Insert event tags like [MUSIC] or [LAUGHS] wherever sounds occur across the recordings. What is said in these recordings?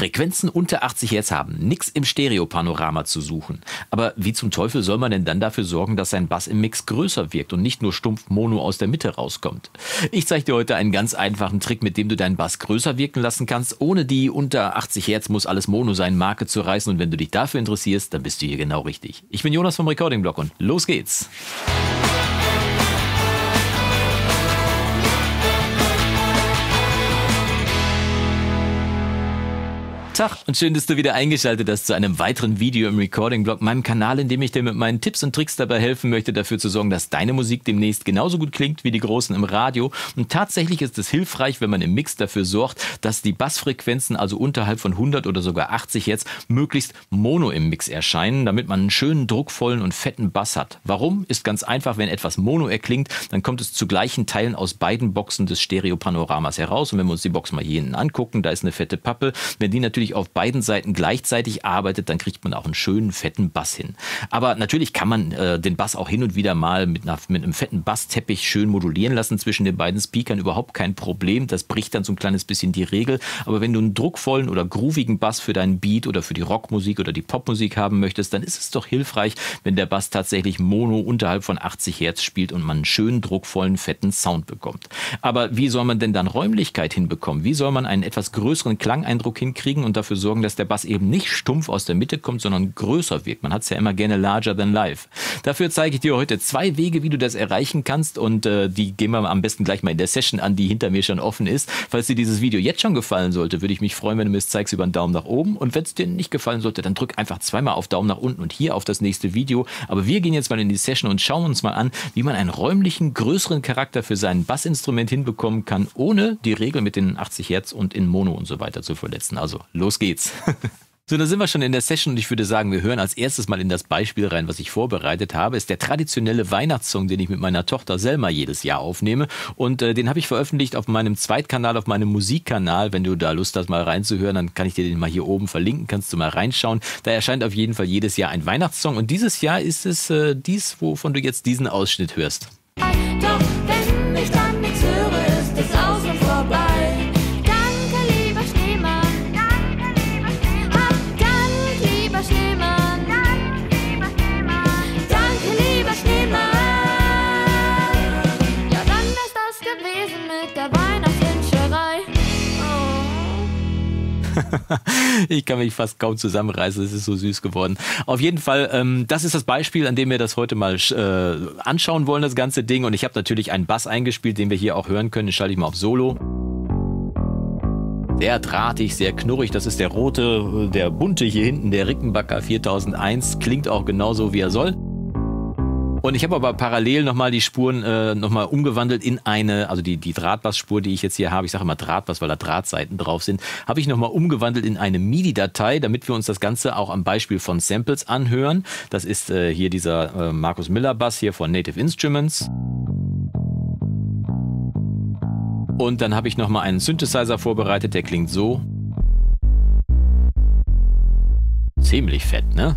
Frequenzen unter 80 Hertz haben nix im Stereopanorama zu suchen. Aber wie zum Teufel soll man denn dann dafür sorgen, dass sein Bass im Mix größer wirkt und nicht nur stumpf Mono aus der Mitte rauskommt? Ich zeige dir heute einen ganz einfachen Trick, mit dem du deinen Bass größer wirken lassen kannst, ohne die unter 80 Hertz muss alles Mono sein Marke zu reißen. Und wenn du dich dafür interessierst, dann bist du hier genau richtig. Ich bin Jonas vom Recording Blog und los geht's. Tag und schön, dass du wieder eingeschaltet hast zu einem weiteren Video im Recording-Blog, meinem Kanal, in dem ich dir mit meinen Tipps und Tricks dabei helfen möchte, dafür zu sorgen, dass deine Musik demnächst genauso gut klingt wie die Großen im Radio. Und tatsächlich ist es hilfreich, wenn man im Mix dafür sorgt, dass die Bassfrequenzen, also unterhalb von 100 oder sogar 80 jetzt, möglichst mono im Mix erscheinen, damit man einen schönen, druckvollen und fetten Bass hat. Warum? Ist ganz einfach, wenn etwas mono erklingt, dann kommt es zu gleichen Teilen aus beiden Boxen des Stereopanoramas heraus. Und wenn wir uns die Box mal hier hinten angucken, da ist eine fette Pappe. Wenn die natürlich natürlich auf beiden Seiten gleichzeitig arbeitet, dann kriegt man auch einen schönen fetten Bass hin. Aber natürlich kann man äh, den Bass auch hin und wieder mal mit, einer, mit einem fetten Bassteppich schön modulieren lassen zwischen den beiden Speakern. Überhaupt kein Problem. Das bricht dann so ein kleines bisschen die Regel. Aber wenn du einen druckvollen oder groovigen Bass für deinen Beat oder für die Rockmusik oder die Popmusik haben möchtest, dann ist es doch hilfreich, wenn der Bass tatsächlich mono unterhalb von 80 Hertz spielt und man einen schönen druckvollen, fetten Sound bekommt. Aber wie soll man denn dann Räumlichkeit hinbekommen? Wie soll man einen etwas größeren Klangeindruck hinkriegen und dafür sorgen, dass der Bass eben nicht stumpf aus der Mitte kommt, sondern größer wirkt. Man hat es ja immer gerne larger than life. Dafür zeige ich dir heute zwei Wege, wie du das erreichen kannst und äh, die gehen wir am besten gleich mal in der Session an, die hinter mir schon offen ist. Falls dir dieses Video jetzt schon gefallen sollte, würde ich mich freuen, wenn du mir es zeigst über einen Daumen nach oben und wenn es dir nicht gefallen sollte, dann drück einfach zweimal auf Daumen nach unten und hier auf das nächste Video. Aber wir gehen jetzt mal in die Session und schauen uns mal an, wie man einen räumlichen, größeren Charakter für sein Bassinstrument hinbekommen kann, ohne die Regel mit den 80 Hertz und in Mono und so weiter zu verletzen. Also los geht's. [LAUGHS] So, da sind wir schon in der Session und ich würde sagen, wir hören als erstes mal in das Beispiel rein, was ich vorbereitet habe. Ist der traditionelle Weihnachtssong, den ich mit meiner Tochter Selma jedes Jahr aufnehme. Und äh, den habe ich veröffentlicht auf meinem Zweitkanal, auf meinem Musikkanal. Wenn du da Lust hast, mal reinzuhören, dann kann ich dir den mal hier oben verlinken, kannst du mal reinschauen. Da erscheint auf jeden Fall jedes Jahr ein Weihnachtssong. Und dieses Jahr ist es äh, dies, wovon du jetzt diesen Ausschnitt hörst. Doch ich kann mich fast kaum zusammenreißen, es ist so süß geworden. Auf jeden Fall, ähm, das ist das Beispiel, an dem wir das heute mal äh, anschauen wollen, das ganze Ding. Und ich habe natürlich einen Bass eingespielt, den wir hier auch hören können. Den schalte ich mal auf Solo. Sehr drahtig, sehr knurrig. Das ist der rote, der bunte hier hinten, der Rickenbacker 4001. Klingt auch genauso, wie er soll. Und ich habe aber parallel nochmal die Spuren äh, nochmal umgewandelt in eine, also die, die Drahtbassspur, die ich jetzt hier habe, ich sage immer Drahtbass, weil da Drahtseiten drauf sind, habe ich nochmal umgewandelt in eine MIDI-Datei, damit wir uns das Ganze auch am Beispiel von Samples anhören. Das ist äh, hier dieser äh, Markus Miller Bass hier von Native Instruments. Und dann habe ich nochmal einen Synthesizer vorbereitet, der klingt so. Ziemlich fett, ne?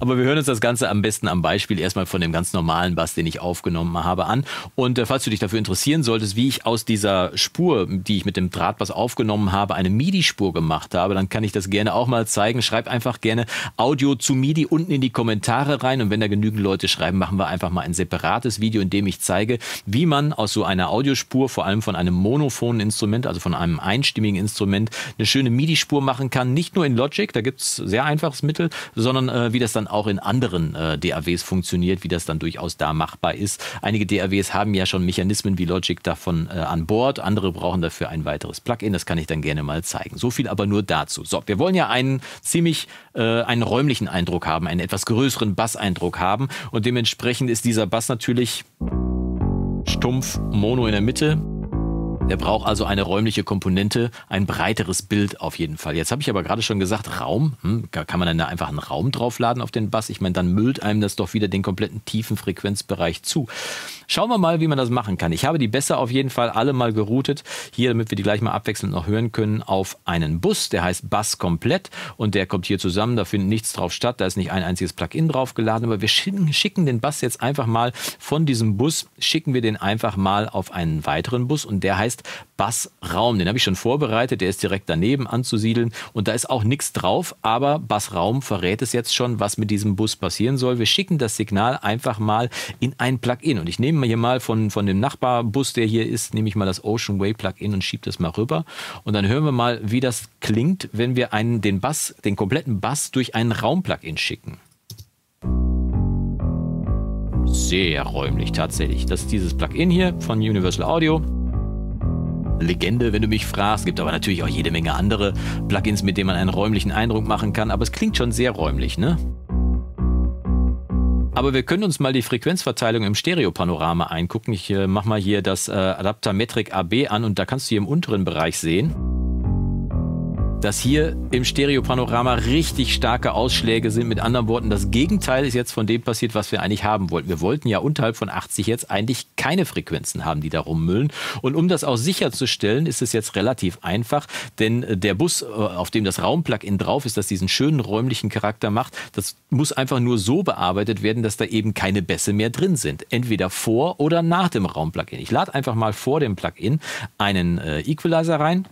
Aber wir hören uns das Ganze am besten am Beispiel erstmal von dem ganz normalen Bass, den ich aufgenommen habe, an. Und äh, falls du dich dafür interessieren solltest, wie ich aus dieser Spur, die ich mit dem Drahtbass aufgenommen habe, eine MIDI-Spur gemacht habe, dann kann ich das gerne auch mal zeigen. Schreib einfach gerne Audio zu MIDI unten in die Kommentare rein. Und wenn da genügend Leute schreiben, machen wir einfach mal ein separates Video, in dem ich zeige, wie man aus so einer Audiospur, vor allem von einem monophonen Instrument, also von einem einstimmigen Instrument, eine schöne MIDI-Spur machen kann. Nicht nur in Logic, da gibt es sehr einfaches Mittel, sondern äh, wie das dann auch in anderen äh, DAWs funktioniert, wie das dann durchaus da machbar ist. Einige DAWs haben ja schon Mechanismen wie Logic davon äh, an Bord, andere brauchen dafür ein weiteres Plugin, das kann ich dann gerne mal zeigen. So viel aber nur dazu. So, wir wollen ja einen ziemlich äh, einen räumlichen Eindruck haben, einen etwas größeren Basseindruck haben und dementsprechend ist dieser Bass natürlich stumpf Mono in der Mitte der braucht also eine räumliche Komponente, ein breiteres Bild auf jeden Fall. Jetzt habe ich aber gerade schon gesagt, Raum. Hm, kann man dann da einfach einen Raum draufladen auf den Bass? Ich meine, dann müllt einem das doch wieder den kompletten tiefen Frequenzbereich zu. Schauen wir mal, wie man das machen kann. Ich habe die Bässe auf jeden Fall alle mal geroutet. Hier, damit wir die gleich mal abwechselnd noch hören können, auf einen Bus. Der heißt Bass komplett und der kommt hier zusammen. Da findet nichts drauf statt. Da ist nicht ein einziges Plugin draufgeladen. Aber wir schicken, den Bass jetzt einfach mal von diesem Bus, schicken wir den einfach mal auf einen weiteren Bus und der heißt heißt Bassraum. Den habe ich schon vorbereitet, der ist direkt daneben anzusiedeln und da ist auch nichts drauf, aber Bassraum verrät es jetzt schon, was mit diesem Bus passieren soll. Wir schicken das Signal einfach mal in ein Plugin und ich nehme hier mal von, von dem Nachbarbus, der hier ist, nehme ich mal das Ocean Way Plugin und schiebe das mal rüber und dann hören wir mal, wie das klingt, wenn wir einen, den Bass, den kompletten Bass durch einen Raum-Plugin schicken sehr räumlich tatsächlich. Das ist dieses Plugin hier von Universal Audio. Legende, wenn du mich fragst. Es gibt aber natürlich auch jede Menge andere Plugins, mit denen man einen räumlichen Eindruck machen kann. Aber es klingt schon sehr räumlich, ne? Aber wir können uns mal die Frequenzverteilung im Stereopanorama eingucken. Ich äh, mache mal hier das äh, Adapter Metric AB an und da kannst du hier im unteren Bereich sehen, dass hier im Stereopanorama richtig starke Ausschläge sind. Mit anderen Worten, das Gegenteil ist jetzt von dem passiert, was wir eigentlich haben wollten. Wir wollten ja unterhalb von 80 jetzt eigentlich keine Frequenzen haben, die da rummüllen. Und um das auch sicherzustellen, ist es jetzt relativ einfach, denn der Bus, äh, auf dem das Raumplugin drauf ist, das diesen schönen räumlichen Charakter macht, das muss einfach nur so bearbeitet werden, dass da eben keine Bässe mehr drin sind. Entweder vor oder nach dem Raumplugin. Ich lade einfach mal vor dem Plugin einen äh, Equalizer rein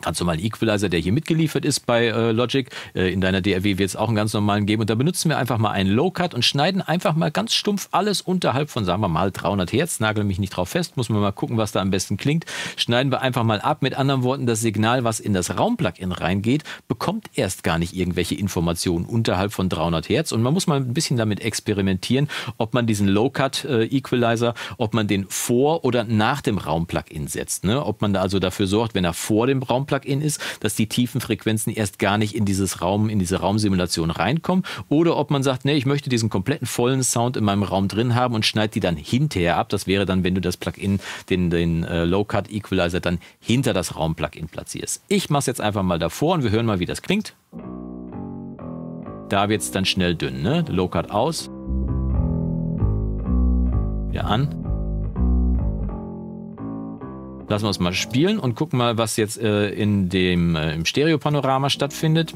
ganz normalen Equalizer, der hier mitgeliefert ist bei äh, Logic. Äh, in deiner DRW wird es auch einen ganz normalen geben. Und da benutzen wir einfach mal einen Low-Cut und schneiden einfach mal ganz stumpf alles unterhalb von, sagen wir mal, 300 Hertz. Nagel mich nicht drauf fest, muss man mal gucken, was da am besten klingt. Schneiden wir einfach mal ab. Mit anderen Worten, das Signal, was in das Raumplugin reingeht, bekommt erst gar nicht irgendwelche Informationen unterhalb von 300 Hertz. Und man muss mal ein bisschen damit experimentieren, ob man diesen Low-Cut-Equalizer, äh, ob man den vor oder nach dem Raumplugin setzt. Ne? Ob man da also dafür sorgt, wenn er vor dem Raum Raum-Plugin ist, dass die tiefen Frequenzen erst gar nicht in dieses Raum, in diese Raumsimulation reinkommen. Oder ob man sagt, nee, ich möchte diesen kompletten vollen Sound in meinem Raum drin haben und schneide die dann hinterher ab. Das wäre dann, wenn du das Plugin, den, den äh, Low-Cut Equalizer dann hinter das Raum-Plugin platzierst. Ich mache es jetzt einfach mal davor und wir hören mal, wie das klingt. Da wird es dann schnell dünn, ne? Low-Cut aus. Wieder an. Lassen wir uns mal spielen und gucken mal, was jetzt äh, in dem, äh, im Stereopanorama stattfindet.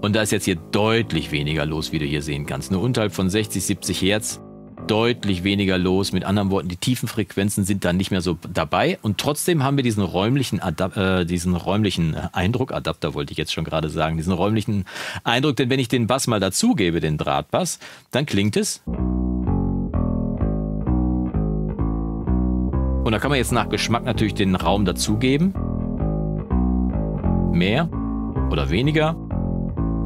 Und da ist jetzt hier deutlich weniger los, wie du hier sehen kannst. Nur unterhalb von 60, 70 Hertz deutlich weniger los. Mit anderen Worten, die tiefen Frequenzen sind dann nicht mehr so dabei. Und trotzdem haben wir diesen räumlichen, Adap äh, diesen räumlichen Eindruckadapter, wollte ich jetzt schon gerade sagen, diesen räumlichen Eindruck. Denn wenn ich den Bass mal dazugebe, den Drahtbass, dann klingt es. Und da kann man jetzt nach Geschmack natürlich den Raum dazugeben. Mehr oder weniger.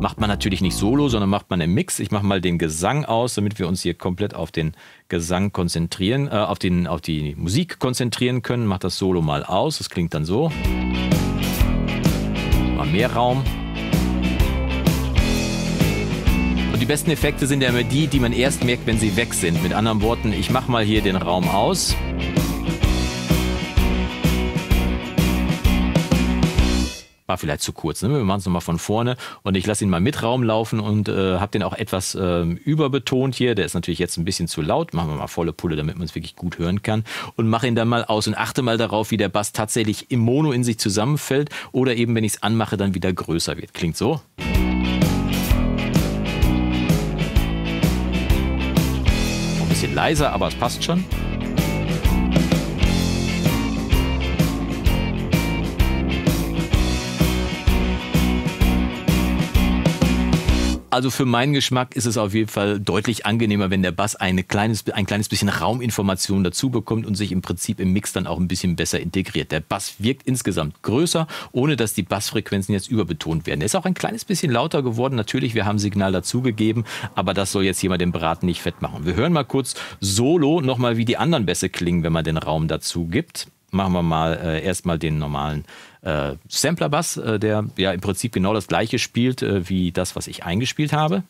Macht man natürlich nicht solo, sondern macht man im Mix. Ich mache mal den Gesang aus, damit wir uns hier komplett auf den Gesang konzentrieren, äh, auf, den, auf die Musik konzentrieren können. Macht das Solo mal aus. Das klingt dann so. Mal mehr Raum. Und die besten Effekte sind ja immer die, die man erst merkt, wenn sie weg sind. Mit anderen Worten, ich mache mal hier den Raum aus. War vielleicht zu kurz. Ne? Wir machen es nochmal von vorne und ich lasse ihn mal mit Raum laufen und äh, habe den auch etwas äh, überbetont hier. Der ist natürlich jetzt ein bisschen zu laut. Machen wir mal volle Pulle, damit man es wirklich gut hören kann. Und mache ihn dann mal aus und achte mal darauf, wie der Bass tatsächlich im Mono in sich zusammenfällt oder eben, wenn ich es anmache, dann wieder größer wird. Klingt so. Ein bisschen leiser, aber es passt schon. Also für meinen Geschmack ist es auf jeden Fall deutlich angenehmer, wenn der Bass eine kleines, ein kleines bisschen Rauminformation dazu bekommt und sich im Prinzip im Mix dann auch ein bisschen besser integriert. Der Bass wirkt insgesamt größer, ohne dass die Bassfrequenzen jetzt überbetont werden. Er ist auch ein kleines bisschen lauter geworden. Natürlich, wir haben Signal dazugegeben, aber das soll jetzt mal den Braten nicht fett machen. Wir hören mal kurz solo nochmal, wie die anderen Bässe klingen, wenn man den Raum dazu gibt. Machen wir mal äh, erstmal den normalen äh, Sampler-Bass, äh, der ja im Prinzip genau das gleiche spielt äh, wie das, was ich eingespielt habe.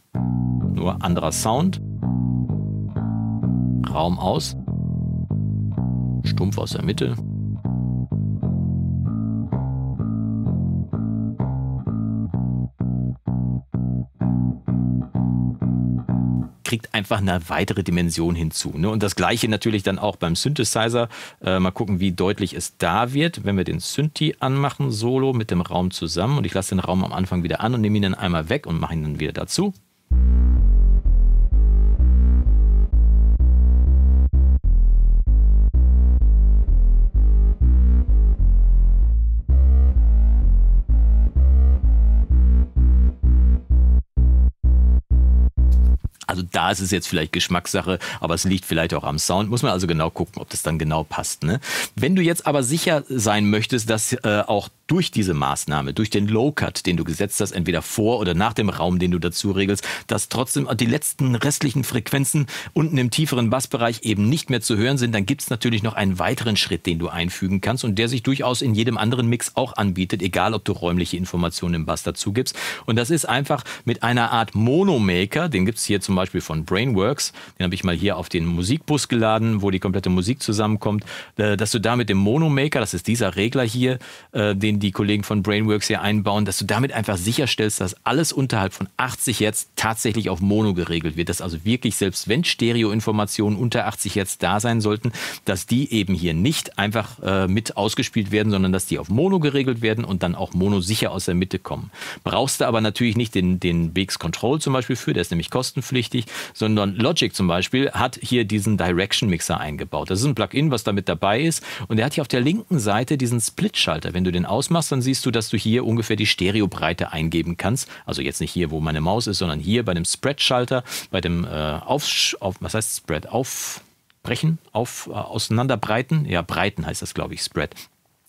Nur anderer Sound. Raum aus. Stumpf aus der Mitte. Kriegt einfach eine weitere Dimension hinzu. Ne? Und das gleiche natürlich dann auch beim Synthesizer. Äh, mal gucken, wie deutlich es da wird, wenn wir den Synthi anmachen, solo mit dem Raum zusammen. Und ich lasse den Raum am Anfang wieder an und nehme ihn dann einmal weg und mache ihn dann wieder dazu. Da ist es jetzt vielleicht Geschmackssache, aber es liegt vielleicht auch am Sound. Muss man also genau gucken, ob das dann genau passt. Ne? Wenn du jetzt aber sicher sein möchtest, dass äh, auch durch diese Maßnahme, durch den Low-Cut, den du gesetzt hast, entweder vor oder nach dem Raum, den du dazu regelst, dass trotzdem die letzten restlichen Frequenzen unten im tieferen Bassbereich eben nicht mehr zu hören sind, dann gibt es natürlich noch einen weiteren Schritt, den du einfügen kannst und der sich durchaus in jedem anderen Mix auch anbietet, egal ob du räumliche Informationen im Bass dazu gibst. Und das ist einfach mit einer Art Monomaker, den gibt es hier zum Beispiel von Brainworks, den habe ich mal hier auf den Musikbus geladen, wo die komplette Musik zusammenkommt, äh, dass du da mit dem Monomaker, das ist dieser Regler hier, äh, die Kollegen von Brainworks hier einbauen, dass du damit einfach sicherstellst, dass alles unterhalb von 80 Hertz tatsächlich auf Mono geregelt wird. Dass also wirklich, selbst wenn Stereoinformationen unter 80 Hertz da sein sollten, dass die eben hier nicht einfach äh, mit ausgespielt werden, sondern dass die auf Mono geregelt werden und dann auch Mono sicher aus der Mitte kommen. Brauchst du aber natürlich nicht den, den BX Control zum Beispiel für, der ist nämlich kostenpflichtig, sondern Logic zum Beispiel hat hier diesen Direction Mixer eingebaut. Das ist ein Plugin, was damit dabei ist und der hat hier auf der linken Seite diesen Split-Schalter. Wenn du den aus ausmachst, dann siehst du, dass du hier ungefähr die Stereobreite eingeben kannst. Also jetzt nicht hier, wo meine Maus ist, sondern hier bei dem Spread-Schalter, bei dem äh, auf, auf, was heißt Spread? Aufbrechen, auf, äh, auseinanderbreiten. Ja, breiten heißt das, glaube ich, Spread.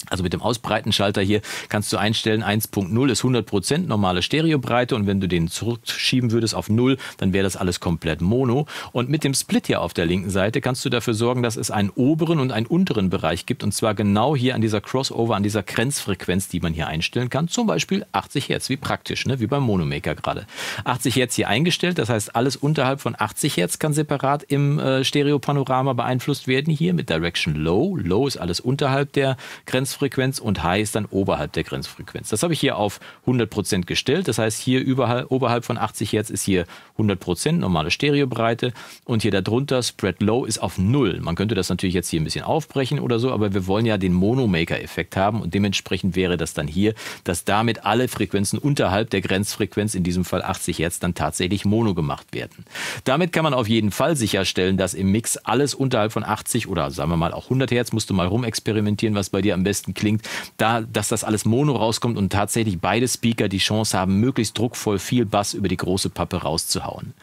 Also mit dem Ausbreitenschalter hier kannst du einstellen, 1.0 ist 100% normale Stereobreite und wenn du den zurückschieben würdest auf 0, dann wäre das alles komplett Mono. Und mit dem Split hier auf der linken Seite kannst du dafür sorgen, dass es einen oberen und einen unteren Bereich gibt und zwar genau hier an dieser Crossover, an dieser Grenzfrequenz, die man hier einstellen kann. Zum Beispiel 80 Hertz, wie praktisch, ne? wie beim Monomaker gerade. 80 Hertz hier eingestellt, das heißt alles unterhalb von 80 Hertz kann separat im äh, Stereopanorama beeinflusst werden hier mit Direction Low. Low ist alles unterhalb der Grenz Grenzfrequenz und High ist dann oberhalb der Grenzfrequenz. Das habe ich hier auf 100% gestellt. Das heißt, hier überhalb, oberhalb von 80 Hertz ist hier 100% normale Stereobreite und hier darunter Spread Low ist auf 0. Man könnte das natürlich jetzt hier ein bisschen aufbrechen oder so, aber wir wollen ja den Monomaker-Effekt haben und dementsprechend wäre das dann hier, dass damit alle Frequenzen unterhalb der Grenzfrequenz, in diesem Fall 80 Hertz, dann tatsächlich Mono gemacht werden. Damit kann man auf jeden Fall sicherstellen, dass im Mix alles unterhalb von 80 oder sagen wir mal auch 100 Hertz, musst du mal rumexperimentieren, was bei dir am besten besten klingt, da, dass das alles Mono rauskommt und tatsächlich beide Speaker die Chance haben, möglichst druckvoll viel Bass über die große Pappe rauszuhauen.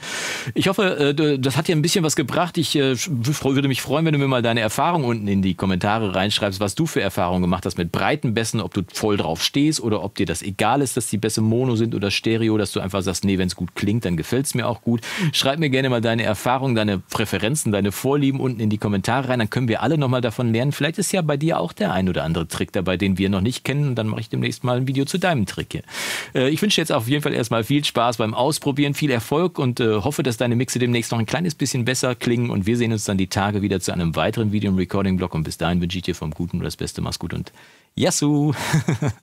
Ich hoffe, äh, das hat dir ein bisschen was gebracht. Ich äh, würde mich freuen, wenn du mir mal deine Erfahrung unten in die Kommentare reinschreibst, was du für Erfahrungen gemacht hast mit breiten Bässen, ob du voll drauf stehst oder ob dir das egal ist, dass die Bässe Mono sind oder Stereo, dass du einfach sagst, nee, wenn es gut klingt, dann gefällt es mir auch gut. Schreib mir gerne mal deine Erfahrungen, deine Präferenzen, deine Vorlieben unten in die Kommentare rein, dann können wir alle nochmal davon lernen. Vielleicht ist ja bei dir auch der ein oder andere Trick dabei, den wir noch nicht kennen. Und dann mache ich demnächst mal ein Video zu deinem Trick hier. Äh, ich wünsche jetzt auf jeden Fall erstmal viel Spaß beim Ausprobieren, viel Erfolg und äh, hoffe, dass deine Mixe demnächst noch ein kleines bisschen besser klingen. Und wir sehen uns dann die Tage wieder zu einem weiteren Video im Recording-Blog. Und bis dahin wünsche ich dir vom Guten das Beste. Mach's gut und Yassou! [LAUGHS]